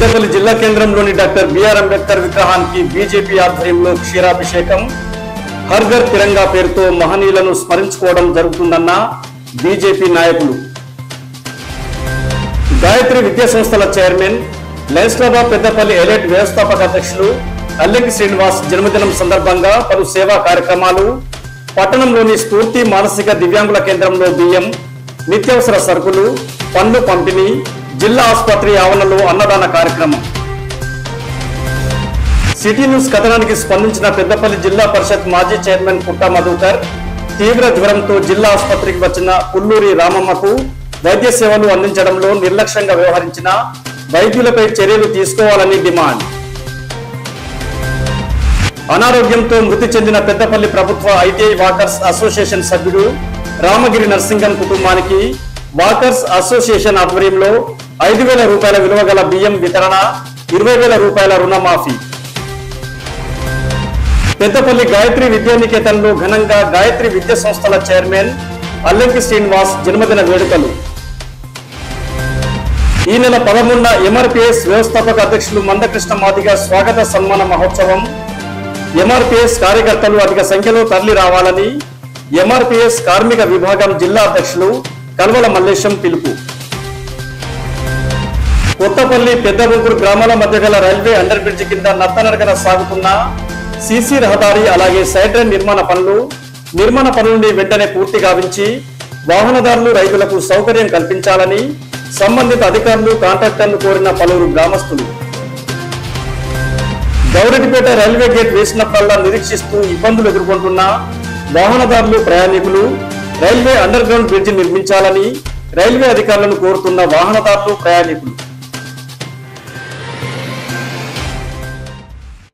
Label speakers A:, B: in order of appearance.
A: పెద్దపల్లి జిల్లా కేంద్రంలోని doctor BR Ambedkar విగ్రహానికి బీజేపీ ఆధ్వర్యంలో క్షీరాభిషేకం. హర్ ఘర్ తిరంగా పేరుతో మహనీయులను స్మరించుకోవడం జరుగుతుందన్న బీజేపీ నాయకులు. గాయత్రి విద్యా సంస్థల చైర్మన్ లైన్స్లాబా పెద్దపల్లి ఎలైట్ వ్యవస్థాపక అధ్యక్షులు అల్లెకి శ్రీనివాస్ జన్మదినం సందర్భంగా పలు సేవా కార్యక్రమాలు పట్టణంలోని స్ఫూర్తి మానసిక దివ్యాంగుల కేంద్రంలో బియ్యం నిత్యావసర సరుకులు పండ్లు పంపిణీ జిల్లా ఆసుపత్రి ఆవరణలో అన్నదాన కార్యక్రమం. సిటీ న్యూస్ కథనానికి స్పందించిన పెద్దపల్లి జిల్లా పరిషత్ మాజీ చైర్మన్ పుట్ట మధుకర్ తీవ్ర జ్వరంతో జిల్లా ఆసుపత్రికి వచ్చిన పుల్లూరి రామమ్మకు వైద్య సేవలు అందించడంలో నిర్లక్ష్యంగా వ్యవహరించిన వైద్యులపై చర్యలు తీసుకోవాలని డిమాండ్. అనారోగ్యంతో మృతి చెందిన పెద్దపల్లి ప్రభుత్వ ఐటీఐ వాకర్స్ అసోసియేషన్ సభ్యుడు రామగిరి నర్సింగన్ కుటుంబానికి వాకర్స్ అసోసియేషన్ ఆధ్వర్యంలో ఐదు వేల రూపాయల విలువ గల బియ్యం వితరణ ఇరవై వేల రూపాయల రుణమాఫీ. పెద్దపల్లి గాయత్రి విద్యానికేతన్లో ఘనంగా గాయత్రి విద్యా సంస్థల చైర్మన్ అల్లంకి శ్రీనివాస్ జన్మదిన వేడుకలు. ఈ నెల పదమూడున ఎంఆర్పిఎస్ వ్యవస్థాపక అధ్యక్షులు మందకృష్ణ మాదిగ స్వాగత సన్మాన మహోత్సవం. ఎంఆర్పిఎస్ కార్యకర్తలు అధిక సంఖ్యలో తరలి రావాలని ఎంఆర్పిఎస్ కార్మిక విభాగం జిల్లా అధ్యక్షులు కల్వల మల్లేశం పిలుపు. కొత్తపల్లి పెద్దబొంకూరు గ్రామాల మధ్య గల రైల్వే అండర్ బ్రిడ్జ్ కింద నత్తనడకన సాగుతున్న సీసీ రహదారి అలాగే సైడ్ రైన్ నిర్మాణ పనులు నిర్మాణ పనులని వెంటనే పూర్తి గావించి వాహనదారులు రైతులకు సౌకర్యం కల్పించాలని సంబంధిత అధికారులు కాంట్రాక్టర్లు కోరిన పలువురు గ్రామస్తులు. గౌరటిపేట రైల్వే గేట్ వేసినప్పుడల్లా నిరీక్షిస్తూ ఇబ్బందులు ఎదుర్కొంటున్న వాహనదారులు ప్రయాణికులు రైల్వే అండర్ గ్రౌండ్ బ్రిడ్జి నిర్మించాలని రైల్వే అధికారులను కోరుతున్న వాహనదారులు ప్రయాణికులు.